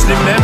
Slim